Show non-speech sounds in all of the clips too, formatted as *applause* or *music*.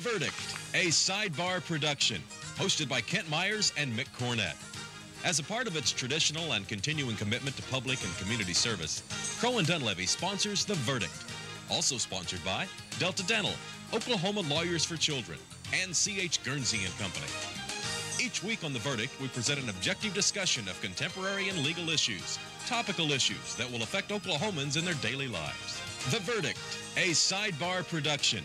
Verdict, a sidebar production, hosted by Kent Myers and Mick Cornett. As a part of its traditional and continuing commitment to public and community service, Crowe and Dunlevy sponsors The Verdict. Also sponsored by Delta Dental, Oklahoma Lawyers for Children, and C.H. Guernsey and Company. Each week on The Verdict, we present an objective discussion of contemporary and legal issues, topical issues that will affect Oklahomans in their daily lives. The Verdict, a sidebar production.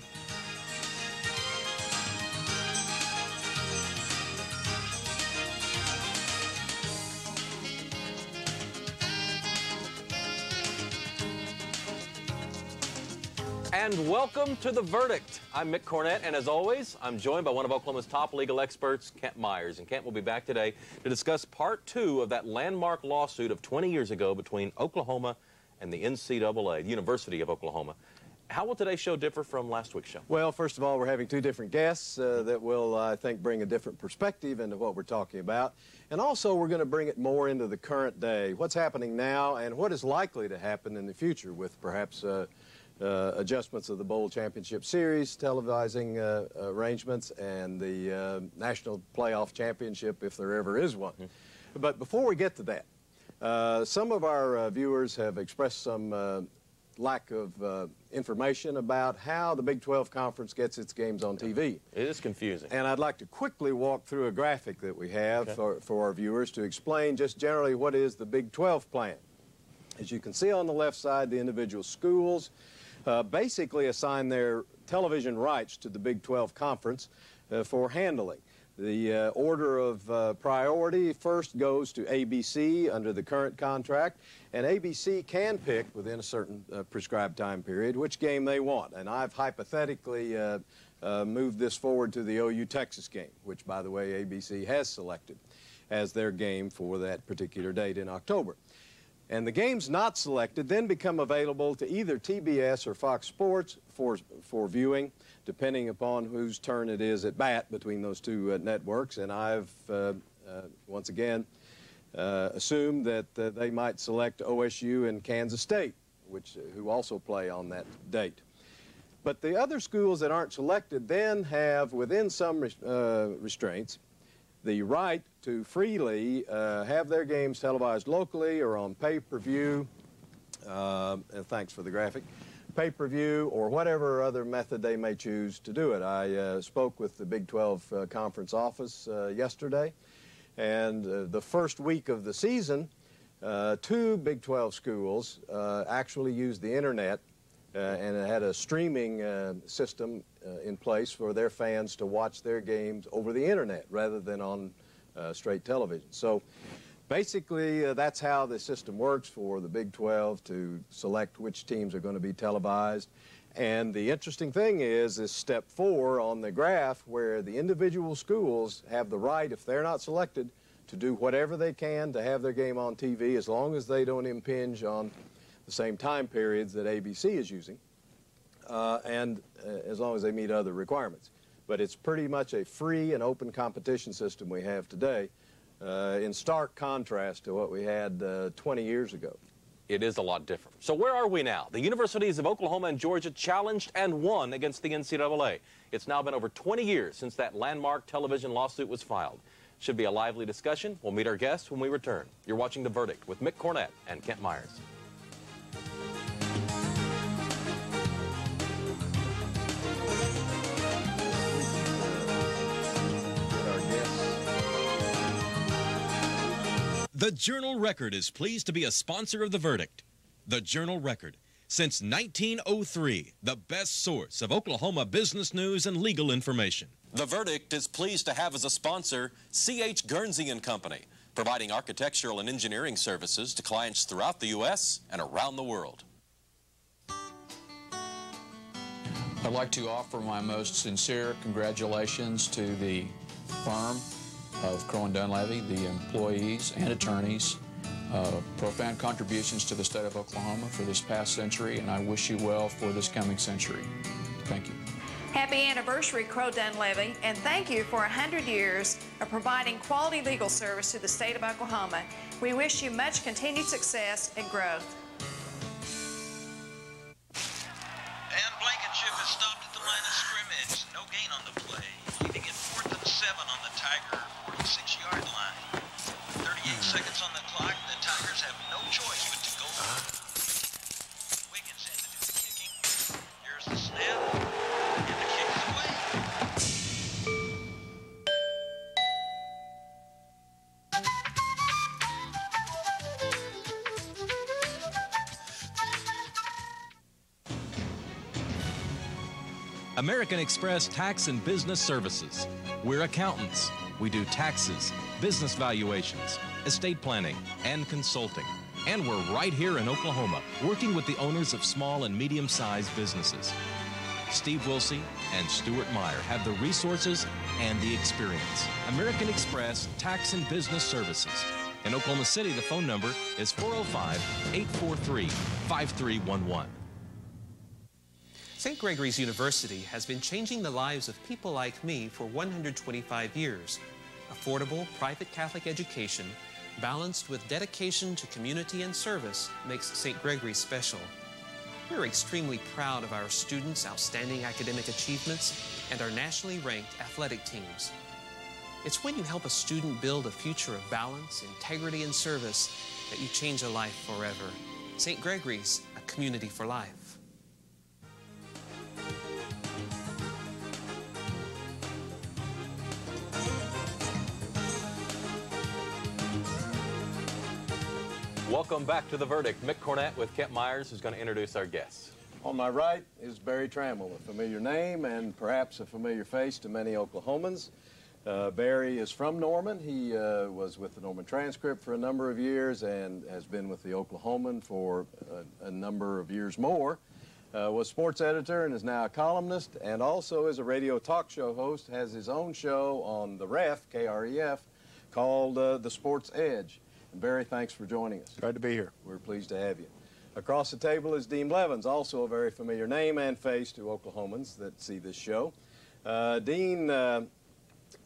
And welcome to The Verdict. I'm Mick Cornett, and as always, I'm joined by one of Oklahoma's top legal experts, Kent Myers. And Kent will be back today to discuss part two of that landmark lawsuit of 20 years ago between Oklahoma and the NCAA, the University of Oklahoma. How will today's show differ from last week's show? Well, first of all, we're having two different guests uh, that will, uh, I think, bring a different perspective into what we're talking about. And also, we're going to bring it more into the current day, what's happening now and what is likely to happen in the future with perhaps uh, uh, adjustments of the Bowl Championship Series, televising uh, arrangements, and the uh, National Playoff Championship, if there ever is one. Mm -hmm. But before we get to that, uh, some of our uh, viewers have expressed some uh, lack of information about how the Big 12 Conference gets its games on TV. It is confusing. And I'd like to quickly walk through a graphic that we have okay. for, for our viewers to explain just generally what is the Big 12 plan. As you can see on the left side, the individual schools uh, basically assign their television rights to the Big 12 Conference uh, for handling. The uh, order of uh, priority first goes to ABC under the current contract, and ABC can pick within a certain uh, prescribed time period which game they want. And I've hypothetically uh, moved this forward to the OU Texas game, which, by the way, ABC has selected as their game for that particular date in October. And the games not selected then become available to either TBS or Fox Sports for, for viewing, depending upon whose turn it is at bat between those two uh, networks. And I've, uh, uh, once again, uh, assumed that uh, they might select OSU and Kansas State, which, uh, who also play on that date. But the other schools that aren't selected then have, within some restraints, the right to freely uh, have their games televised locally or on pay-per-view, uh, thanks for the graphic, pay-per-view or whatever other method they may choose to do it. I uh, spoke with the Big 12 uh, conference office uh, yesterday, and uh, the first week of the season, two Big 12 schools actually used the internet and had a streaming system in place for their fans to watch their games over the internet rather than on uh, straight television. So basically, uh, that's how the system works for the Big 12 to select which teams are going to be televised. And the interesting thing is, is step four on the graph where the individual schools have the right, if they're not selected, to do whatever they can to have their game on TV as long as they don't impinge on the same time periods that ABC is using uh, and uh, as long as they meet other requirements. But it's pretty much a free and open competition system we have today, uh, in stark contrast to what we had uh, 20 years ago. It is a lot different. So where are we now? The universities of Oklahoma and Georgia challenged and won against the NCAA. It's now been over 20 years since that landmark television lawsuit was filed. Should be a lively discussion. We'll meet our guests when we return. You're watching The Verdict with Mick Cornett and Kent Myers. The Journal Record is pleased to be a sponsor of the verdict. The Journal Record, since 1903, the best source of Oklahoma business news and legal information. The verdict is pleased to have as a sponsor C.H. Guernsey and Company, providing architectural and engineering services to clients throughout the U.S. and around the world. I'd like to offer my most sincere congratulations to the firm of Crowe and Dunlevy, the employees and attorneys, uh, profound contributions to the state of Oklahoma for this past century, and I wish you well for this coming century. Thank you. Happy anniversary, Crowe Dunlevy, and thank you for 100 years of providing quality legal service to the state of Oklahoma. We wish you much continued success and growth. American Express Tax and Business Services. We're accountants. We do taxes, business valuations, estate planning, and consulting. And we're right here in Oklahoma, working with the owners of small and medium sized businesses. Steve Wilsey and Stuart Meyer have the resources and the experience. American Express Tax and Business Services. In Oklahoma City, the phone number is 405 843 5311. St. Gregory's University has been changing the lives of people like me for 125 years. Affordable private Catholic education, balanced with dedication to community and service, makes St. Gregory special. We're extremely proud of our students' outstanding academic achievements and our nationally ranked athletic teams. It's when you help a student build a future of balance, integrity, and service that you change a life forever. St. Gregory's, a community for life. Welcome back to The Verdict. Mick Cornett with Kent Myers who's going to introduce our guests. On my right is Berry Tramel, a familiar name and perhaps a familiar face to many Oklahomans. Uh, Barry is from Norman. He uh, was with the Norman Transcript for a number of years and has been with the Oklahoman for a, a number of years more. Uh, was sports editor and is now a columnist and also is a radio talk show host, has his own show on the REF, KREF, called uh, The Sports Edge. And Berry, thanks for joining us. Glad to be here. We're pleased to have you. Across the table is Dean Blevins, also a very familiar name and face to Oklahomans that see this show. Uh, Dean uh,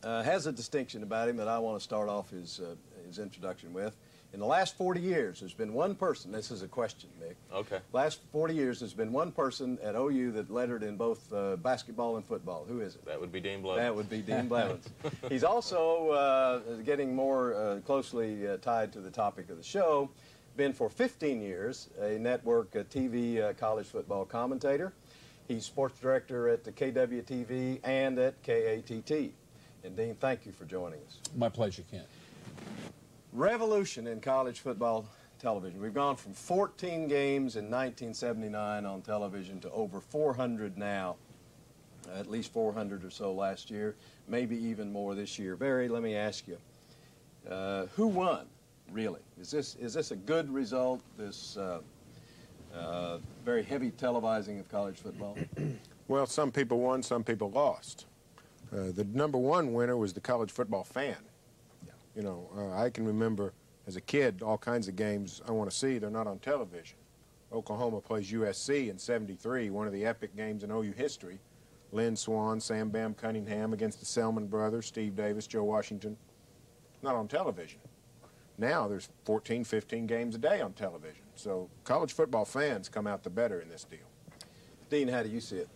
uh, has a distinction about him that I want to start off his, uh, his introduction with. In the last 40 years, there's been one person, this is a question, Mick. Okay. Last 40 years, there's been one person at OU that lettered in both uh, basketball and football. Who is it? That would be Dean Blevins. That would be Dean *laughs* Blevins. He's also uh, getting more uh, closely uh, tied to the topic of the show. Been for 15 years a network a TV uh, college football commentator. He's sports director at the KWTV and at KATT. And Dean, thank you for joining us. My pleasure, Kent. Revolution in college football television. We've gone from 14 games in 1979 on television to over 400 now, at least 400 or so last year, maybe even more this year. Berry, let me ask you, uh, who won, really? Is this, is this a good result, this uh, uh, very heavy televising of college football? *clears throat* Well, some people won, some people lost. Uh, the number one winner was the college football fan. You know, uh, I can remember as a kid all kinds of games I want to see. They're not on television. Oklahoma plays USC in 73, one of the epic games in OU history. Lynn Swann, Sam Bam Cunningham against the Selmon brothers, Steve Davis, Joe Washington. Not on television. Now there's 14, 15 games a day on television. So college football fans come out the better in this deal. Dean, how do you see it?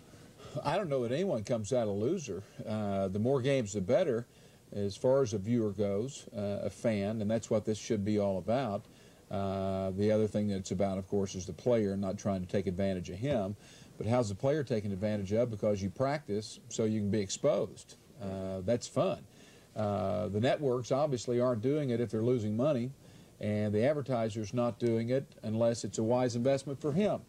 I don't know that anyone comes out a loser. Uh, the more games, the better, as far as a viewer goes, uh, a fan, and that's what this should be all about. Uh, the other thing that it's about, of course, is the player, not trying to take advantage of him. But how's the player taken advantage of? Because you practice so you can be exposed. Uh, that's fun. Uh, the networks obviously aren't doing it if they're losing money, and the advertiser's not doing it unless it's a wise investment for him.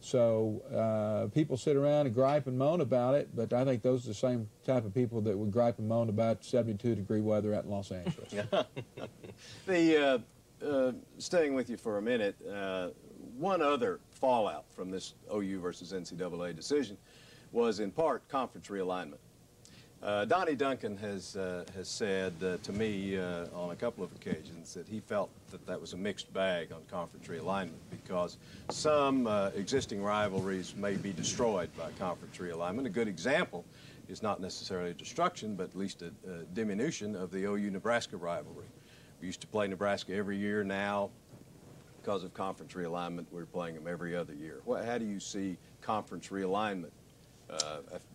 So uh, people sit around and gripe and moan about it, but I think those are the same type of people that would gripe and moan about 72 degree weather out in Los Angeles. *laughs* the uh, uh, staying with you for a minute, uh, one other fallout from this OU versus NCAA decision was in part conference realignment. Uh, Donnie Duncan has uh, has said uh, to me uh, on a couple of occasions that he felt that that was a mixed bag on conference realignment because some uh, existing rivalries may be destroyed by conference realignment. A good example is not necessarily destruction, but at least a, a diminution of the OU-Nebraska rivalry. We used to play Nebraska every year. Now, because of conference realignment, we're playing them every other year. What, how do you see conference realignment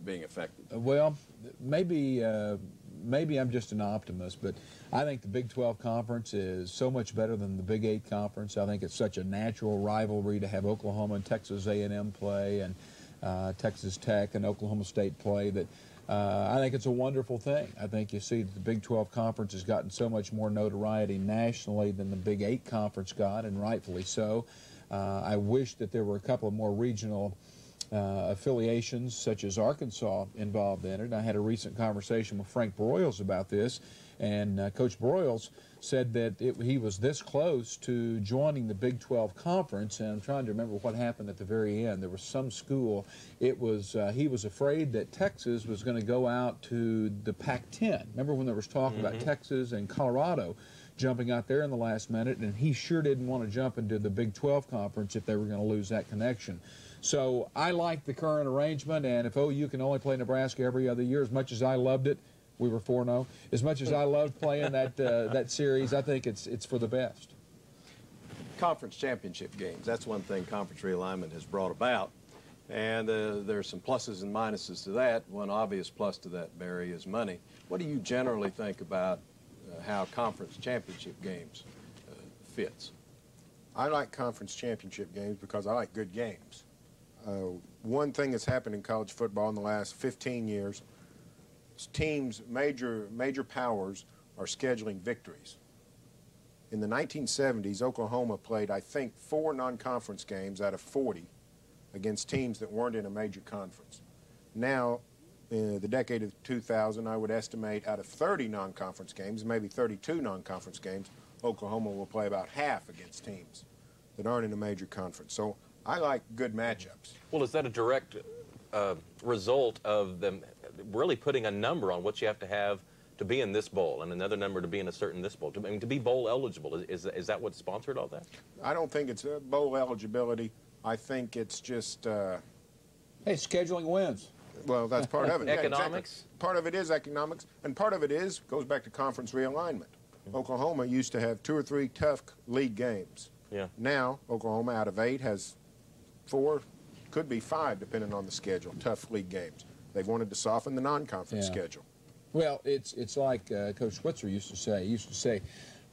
being affected? Well, maybe uh, maybe I'm just an optimist, but I think the Big 12 conference is so much better than the Big 8 conference. I think it's such a natural rivalry to have Oklahoma and Texas A&M play and uh, Texas Tech and Oklahoma State play that uh, I think it's a wonderful thing. I think you see that the Big 12 conference has gotten so much more notoriety nationally than the Big 8 conference got, and rightfully so. Uh, I wish that there were a couple of more regional uh, affiliations such as Arkansas involved in it. I had a recent conversation with Frank Broyles about this, and uh, Coach Broyles said that it, he was this close to joining the Big 12 conference, and I'm trying to remember what happened at the very end. There was some school. It was uh, he was afraid that Texas was going to go out to the Pac-10. Remember when there was talk mm -hmm. about mm-hmm. Texas and Colorado jumping out there in the last minute, and he sure didn't want to jump into the Big 12 conference if they were going to lose that connection. So I like the current arrangement, and if OU can only play Nebraska every other year, as much as I loved it, we were 4-0. As much as I loved playing that uh, that series, I think it's it's for the best. Conference championship games. That's one thing conference realignment has brought about. And uh, there are some pluses and minuses to that. One obvious plus to that, Berry, is money. What do you generally think about uh, how conference championship games uh, fits? I like conference championship games because I like good games. Uh, one thing that's happened in college football in the last 15 years teams, major, major powers, are scheduling victories. In the 1970s, Oklahoma played, I think, four non-conference games out of 40 against teams that weren't in a major conference. Now, in the decade of 2000, I would estimate out of 30 non-conference games, maybe 32 non-conference games, Oklahoma will play about half against teams that aren't in a major conference. So I like good matchups. Well, is that a direct uh, result of them really putting a number on what you have to have to be in this bowl and another number to be in a certain this bowl. To, I mean, to be bowl eligible, is, is, is that what sponsored all that? I don't think it's a bowl eligibility. I think it's just... Uh, hey, scheduling wins. Well, that's part of it. economics? *laughs* Yeah, exactly. Part of it is economics, and part of it is, goes back to conference realignment. Mm -hmm. Oklahoma used to have two or three tough league games. Yeah. Now, Oklahoma out of eight has four, could be five, depending on the schedule, tough league games. They wanted to soften the non-conference yeah. schedule. Well, it's it's like uh, Coach Switzer used to say. He used to say,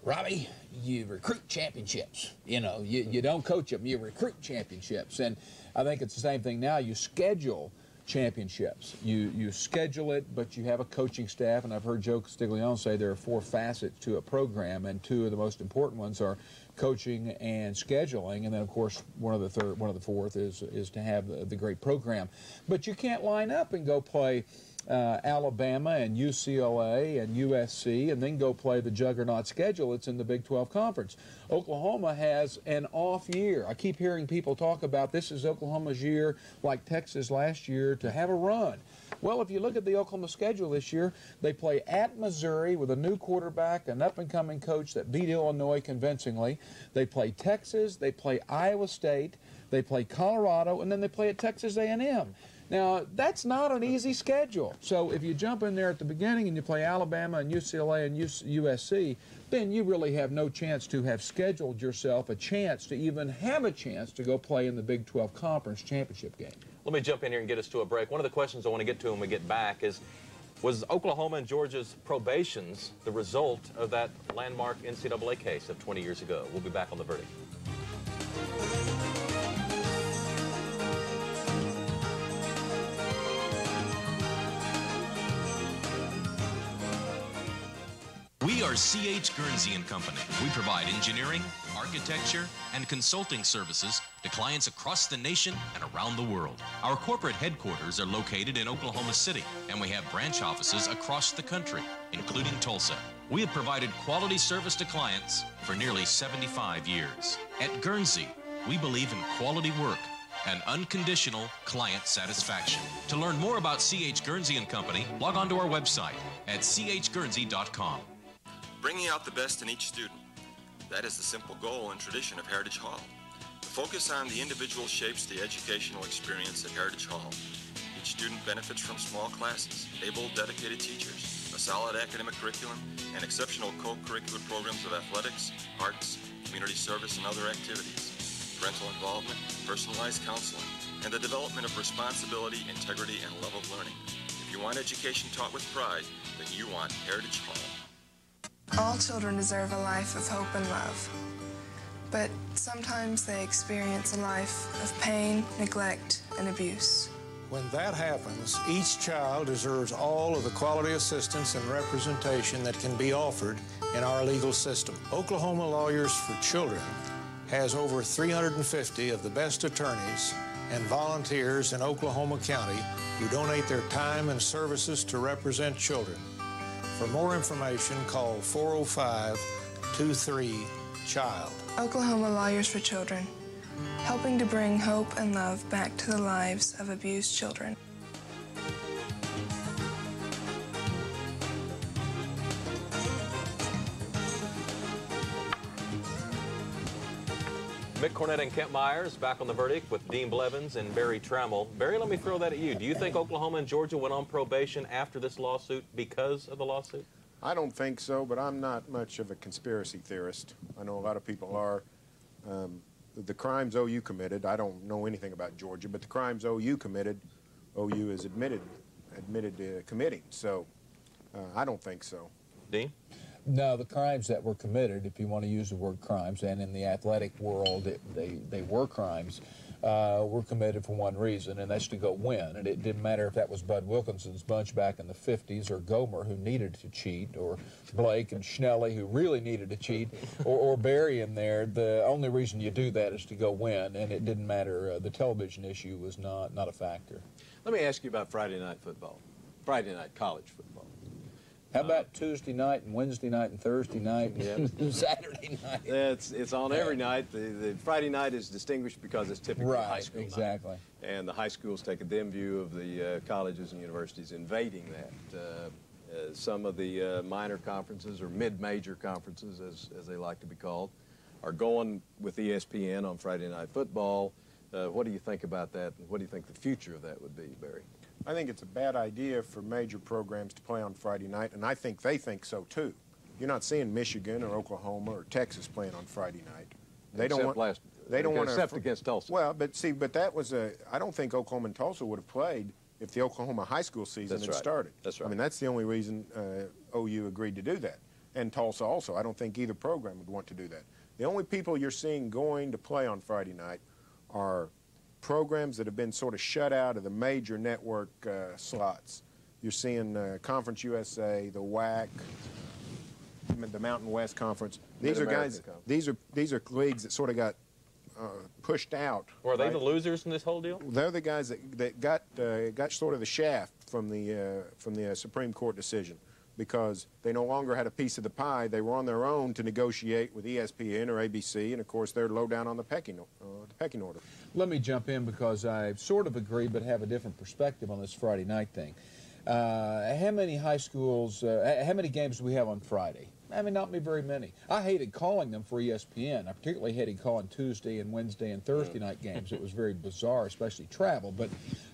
Robbie, you recruit championships. You know, you, you don't coach them, you recruit championships. And I think it's the same thing now. You schedule championships. You you schedule it, but you have a coaching staff, and I've heard Joe Castiglione say there are four facets to a program, and two of the most important ones are coaching and scheduling, and then of course one of the third, one of the fourth is is to have the, the great program. But you can't line up and go play. Uh, Alabama and UCLA and USC, and then go play the juggernaut schedule. It's in the Big 12 Conference. Oklahoma has an off year. I keep hearing people talk about this is Oklahoma's year, like Texas last year, to have a run. Well, if you look at the Oklahoma schedule this year, they play at Missouri with a new quarterback, an up-and-coming coach that beat Illinois convincingly. They play Texas, they play Iowa State, they play Colorado, and then they play at Texas A&M. Now, that's not an easy schedule. So if you jump in there at the beginning and you play Alabama and UCLA and USC, then you really have no chance to have scheduled yourself a chance to even have a chance to go play in the Big 12 Conference Championship game. Let me jump in here and get us to a break. One of the questions I want to get to when we get back is, was Oklahoma and Georgia's probations the result of that landmark NCAA case of 20 years ago? We'll be back on the verdict. We are C.H. Guernsey and Company. We provide engineering, architecture, and consulting services to clients across the nation and around the world. Our corporate headquarters are located in Oklahoma City, and we have branch offices across the country, including Tulsa. We have provided quality service to clients for nearly 75 years. At Guernsey, we believe in quality work and unconditional client satisfaction. To learn more about C.H. Guernsey and Company, log on to our website at chguernsey.com bringing out the best in each student. That is the simple goal and tradition of Heritage Hall. Focus on the individual shapes the educational experience at Heritage Hall. Each student benefits from small classes, able, dedicated teachers, a solid academic curriculum, and exceptional co-curricular programs of athletics, arts, community service, and other activities, parental involvement, personalized counseling, and the development of responsibility, integrity, and love of learning. If you want education taught with pride, then you want Heritage Hall. All children deserve a life of hope and love. But sometimes they experience a life of pain, neglect, and abuse. When that happens, each child deserves all of the quality assistance and representation that can be offered in our legal system. Oklahoma Lawyers for Children has over 350 of the best attorneys and volunteers in Oklahoma County who donate their time and services to represent children. For more information, call 405 23 CHILD. Oklahoma Lawyers for Children, helping to bring hope and love back to the lives of abused children. Mick Cornett and Kent Myers back on the verdict with Dean Blevins and Berry Tramel. Barry, let me throw that at you. Do you think Oklahoma and Georgia went on probation after this lawsuit because of the lawsuit? I don't think so, but I'm not much of a conspiracy theorist. I know a lot of people are. Um, the crimes OU committed, I don't know anything about Georgia, but the crimes OU committed, OU is admitted admitted to committing. So uh, I don't think so. Dean? No, the crimes that were committed, if you want to use the word crimes, and in the athletic world, it, they, they were crimes, uh, were committed for one reason, and that's to go win. And it didn't matter if that was Bud Wilkinson's bunch back in the 50s, or Gomer, who needed to cheat, or Blake and Schnelly, who really needed to cheat, or, or Barry in there. The only reason you do that is to go win, and it didn't matter. Uh, the television issue was not, not a factor. Let me ask you about Friday night football, Friday night college football. How about Tuesday night and Wednesday night and Thursday night and Yep. *laughs* Saturday night? It's, it's on every night. The, the Friday night is distinguished because it's typically high Right, school night. exactly. And the high schools take a dim view of the uh, colleges and universities invading that. Uh, uh, some of the uh, minor conferences or mid-major conferences, as, as they like to be called, are going with ESPN on Friday night football. Uh, what do you think about that? And what do you think the future of that would be, Berry? I think it's a bad idea for major programs to play on Friday night, and I think they think so too. You're not seeing Michigan or Oklahoma or Texas playing on Friday night. They don't want. last- they don't want to. except against Tulsa. Well, but see, but that was a. I don't think Oklahoma and Tulsa would have played if the Oklahoma high school season That's had right. started. That's right. I mean, that's the only reason uh, OU agreed to do that, and Tulsa also. I don't think either program would want to do that. The only people you're seeing going to play on Friday night are programs that have been sort of shut out of the major network uh, slots. You're seeing uh, Conference USA, the WAC, the Mountain West Conference. These are guys. Conference. These are these are leagues that sort of got uh, pushed out. Or are they right? the losers in this whole deal? They're the guys that, that got uh, got sort of the shaft from the uh, from the uh, Supreme Court decision because they no longer had a piece of the pie. They were on their own to negotiate with ESPN or ABC, and of course they're low down on the pecking uh, the pecking order. Let me jump in because I sort of agree but have a different perspective on this Friday night thing. Uh, how many high schools, uh, how many games do we have on Friday? I mean, not me very many. I hated calling them for ESPN. I particularly hated calling Tuesday and Wednesday and Thursday night games. It was very bizarre, especially travel. But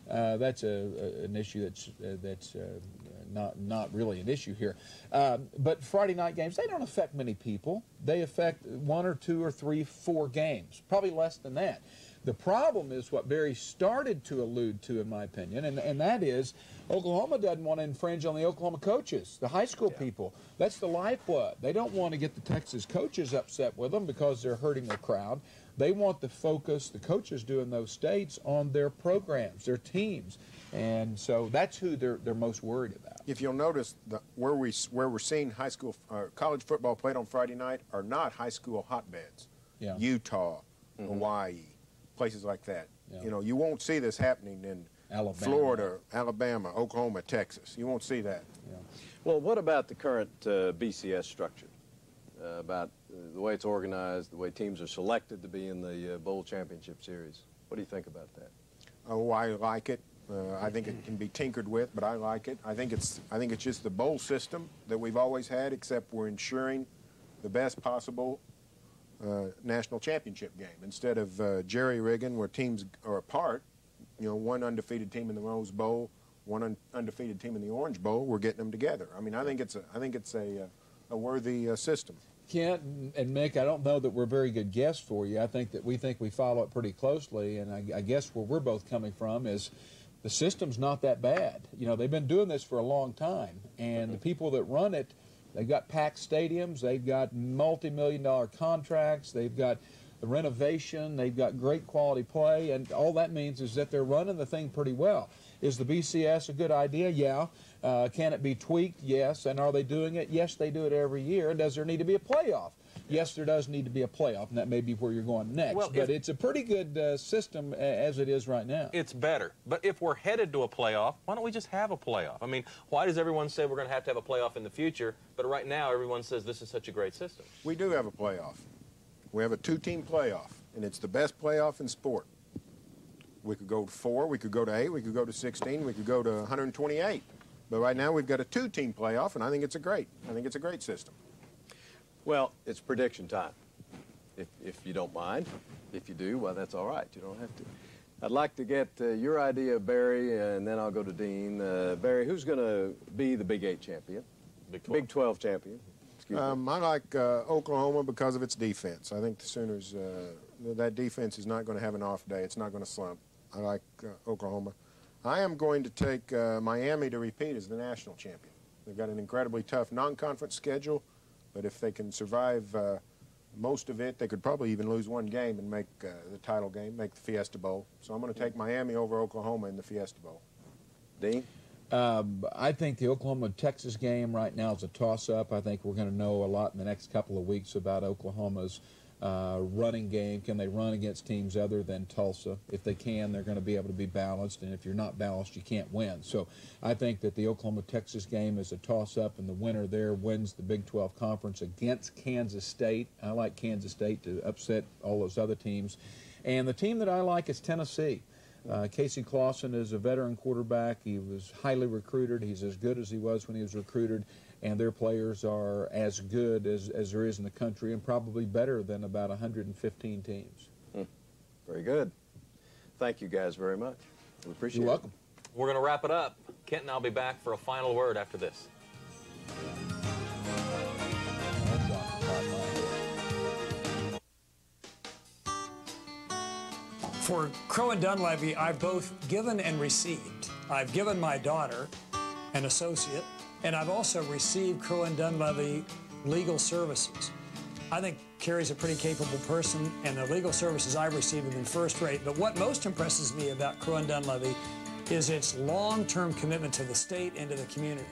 uh, that's a, a, an issue that's uh, that's uh, not not really an issue here. Um, but Friday night games they don't affect many people. They affect one or two or three, four games, probably less than that. The problem is what Berry started to allude to, in my opinion, and, and that is Oklahoma doesn't want to infringe on the Oklahoma coaches, the high school people. That's the lifeblood. They don't want to get the Texas coaches upset with them because they're hurting their crowd. They want the focus, the coaches do in those states, on their programs, their teams. And so that's who they're, they're most worried about. If you'll notice, the, where we where we're seeing high school uh, college football played on Friday night are not high school hotbeds. Yeah. Utah, Hawaii, places like that. Yeah. You know, you won't see this happening in Alabama. Florida, Alabama, Oklahoma, Texas. You won't see that. Well, what about the current uh, BCS structure? Uh, about uh, the way it's organized, the way teams are selected to be in the uh, Bowl Championship Series. What do you think about that? Oh, I like it. Uh, I think it can be tinkered with, but I like it. I think it's I think it's just the bowl system that we've always had, except we're ensuring the best possible uh, national championship game instead of uh, jerry rigging where teams are apart. You know, one undefeated team in the Rose Bowl, one un- undefeated team in the Orange Bowl. We're getting them together. I mean, I think it's a I think it's a uh, a worthy uh, system. Kent and Mick, I don't know that we're very good guests for you. I think that we think we follow it pretty closely, and I, I guess where we're both coming from is the system's not that bad. You know, they've been doing this for a long time, and the people that run it, they've got packed stadiums, they've got multi-million dollar contracts, they've got the renovation, they've got great quality play, and all that means is that they're running the thing pretty well. Is the BCS a good idea? Yeah. Uh, can it be tweaked? Yes. And are they doing it? Yes, they do it every year. And does there need to be a playoff? Yes, there does need to be a playoff, and that may be where you're going next. Well, but if- it's a pretty good uh, system as it is right now. It's better. But if we're headed to a playoff, why don't we just have a playoff? I mean, why does everyone say we're going to have to have a playoff in the future, but right now everyone says this is such a great system? We do have a playoff. We have a two-team playoff, and it's the best playoff in sport. We could go to four, we could go to eight, we could go to 16, we could go to 128. But right now we've got a two-team playoff, and I think it's a great. I think it's a great system. Well, it's prediction time, if, if you don't mind. If you do, well, that's all right. You don't have to. I'd like to get uh, your idea, Berry, and then I'll go to Dean. Uh, Berry, who's going to be the Big Eight champion? Big 12. Big 12 champion. Excuse me. Um, I like uh, Oklahoma because of its defense. I think the Sooners, uh, that defense is not going to have an off day. It's not going to slump. I like uh, Oklahoma. I am going to take uh, Miami to repeat as the national champion. They've got an incredibly tough non-conference schedule, but if they can survive uh, most of it, they could probably even lose one game and make uh, the title game, make the Fiesta Bowl. So I'm going to take Miami over Oklahoma in the Fiesta Bowl. Dean? Um, I think the Oklahoma-Texas game right now is a toss-up. I think we're going to know a lot in the next couple of weeks about Oklahoma's uh, running game. Can they run against teams other than Tulsa? If they can, they're going to be able to be balanced, and if you're not balanced, you can't win. So I think that the Oklahoma-Texas game is a toss-up, and the winner there wins the Big 12 Conference against Kansas State. I like Kansas State to upset all those other teams. And the team that I like is Tennessee. Uh, Casey Clausen is a veteran quarterback. He was highly recruited. He's as good as he was when he was recruited, and their players are as good as, as there is in the country and probably better than about 115 teams. Hmm. Very good. Thank you guys very much. We appreciate You're it. welcome. We're going to wrap it up. Kent and I'll be back for a final word after this. For Crowe and Dunlevy, I've both given and received. I've given my daughter, an associate, and I've also received Crowe and Dunlevy legal services. I think Carrie's a pretty capable person, and the legal services I've received have been first rate. But what most impresses me about Crowe and Dunlevy is its long-term commitment to the state and to the community.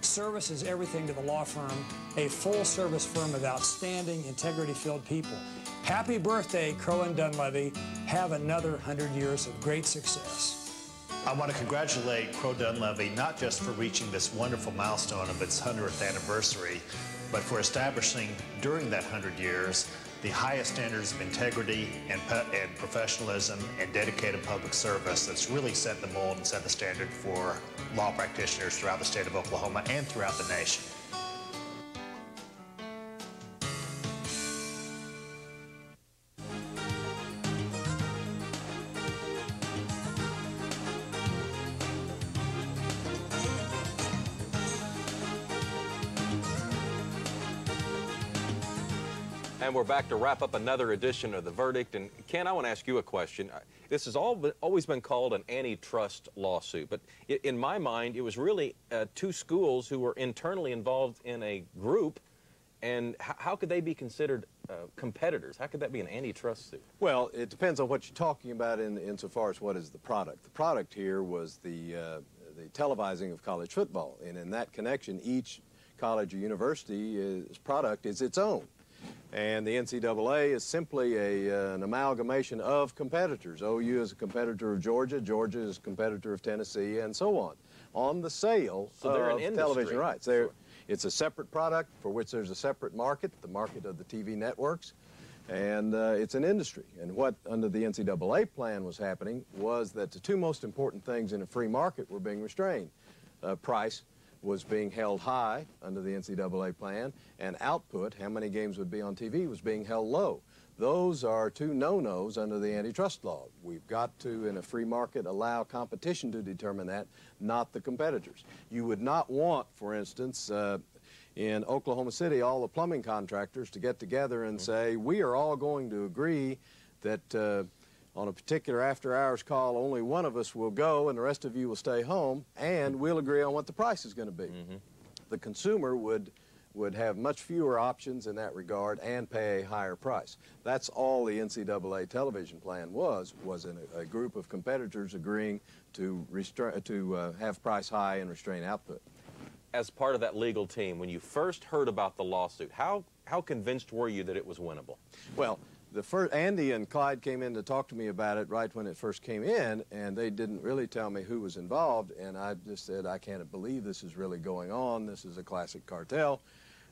Service is everything to the law firm, a full-service firm of outstanding, integrity-filled people. Happy birthday, Crowe and Dunlevy. Have another 100 years of great success. I want to congratulate Crowe Dunlevy not just for reaching this wonderful milestone of its 100th anniversary, but for establishing during that 100 years the highest standards of integrity and, and professionalism and dedicated public service that's really set the mold and set the standard for law practitioners throughout the state of Oklahoma and throughout the nation. And we're back to wrap up another edition of The Verdict. And Ken, I want to ask you a question. This has all always been called an antitrust lawsuit, but in my mind, it was really uh, two schools who were internally involved in a group. And how could they be considered uh, competitors? How could that be an antitrust suit? Well, it depends on what you're talking about in, insofar as what is the product. The product here was the, uh, the televising of college football, and in that connection, each college or university's product is its own. And the NCAA is simply a, uh, an amalgamation of competitors. OU is a competitor of Georgia, Georgia is a competitor of Tennessee, and so on, on the sale So of television rights. They're, It's a separate product for which there's a separate market, the market of the TV networks, and uh, it's an industry. And what under the NCAA plan was happening was that the two most important things in a free market were being restrained. Uh, price was being held high under the NCAA plan, and output, how many games would be on TV, was being held low. Those are two no-nos under the antitrust law. We've got to, in a free market, allow competition to determine that, not the competitors. You would not want, for instance, uh, in Oklahoma City, all the plumbing contractors to get together and say, we are all going to agree that uh, on a particular after-hours call, only one of us will go and the rest of you will stay home, and we'll agree on what the price is going to be. The consumer would would have much fewer options in that regard and pay a higher price. That's all the NCAA television plan was, was in a, a group of competitors agreeing to, to uh, have price high and restrain output. As part of that legal team, when you first heard about the lawsuit, how how convinced were you that it was winnable? Well, the first Andy and Clyde came in to talk to me about it right when it first came in, and they didn't really tell me who was involved. And I just said, I can't believe this is really going on. This is a classic cartel.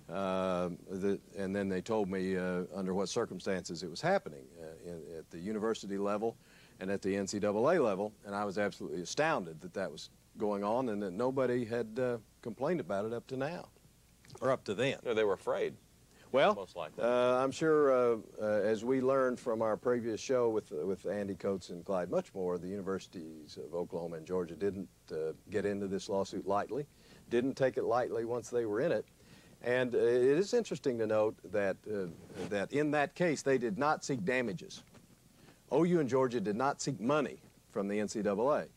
Uh, the, and then they told me uh, under what circumstances it was happening uh, in, at the university level and at the NCAA level. And I was absolutely astounded that that was going on and that nobody had uh, complained about it up to now, or up to then. No, they were afraid. Well, most likely. Uh, I'm sure uh, uh, as we learned from our previous show with with Andy Coats and Clyde Muchmore, the universities of Oklahoma and Georgia didn't uh, get into this lawsuit lightly, didn't take it lightly once they were in it. And uh, it is interesting to note that uh, that in that case they did not seek damages. OU and Georgia did not seek money from the NCAA.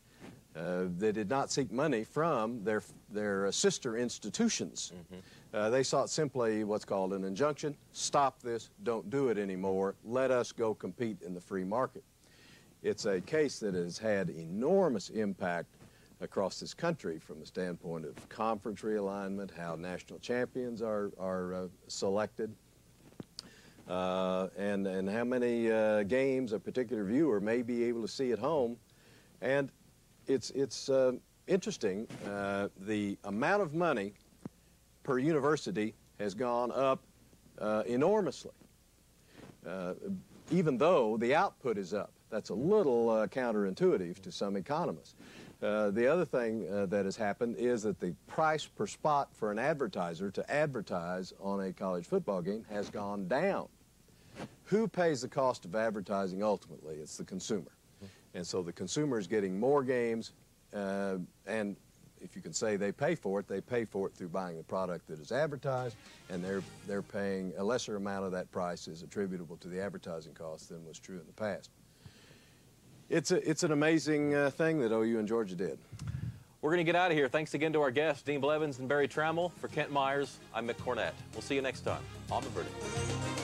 Uh, they did not seek money from their their sister institutions. Mm-hmm. Uh, they sought simply what's called an injunction stop this, don't do it anymore, let us go compete in the free market. It's a case that has had enormous impact across this country from the standpoint of conference realignment, how national champions are, are uh, selected, uh, and, and how many uh, games a particular viewer may be able to see at home. And it's, it's uh, interesting, uh, the amount of money per university has gone up uh, enormously, uh, even though the output is up. That's a little uh, counterintuitive to some economists. Uh, the other thing uh, that has happened is that the price per spot for an advertiser to advertise on a college football game has gone down. Who pays the cost of advertising ultimately? It's the consumer. And so the consumer is getting more games uh, and if you can say they pay for it, they pay for it through buying the product that is advertised, and they're they're paying a lesser amount of that price is attributable to the advertising cost than was true in the past. It's a it's an amazing uh, thing that OU and Georgia did. We're going to get out of here. Thanks again to our guests, Dean Blevins and Berry Tramel. For Kent Myers, I'm Mick Cornett. We'll see you next time on The Verdict.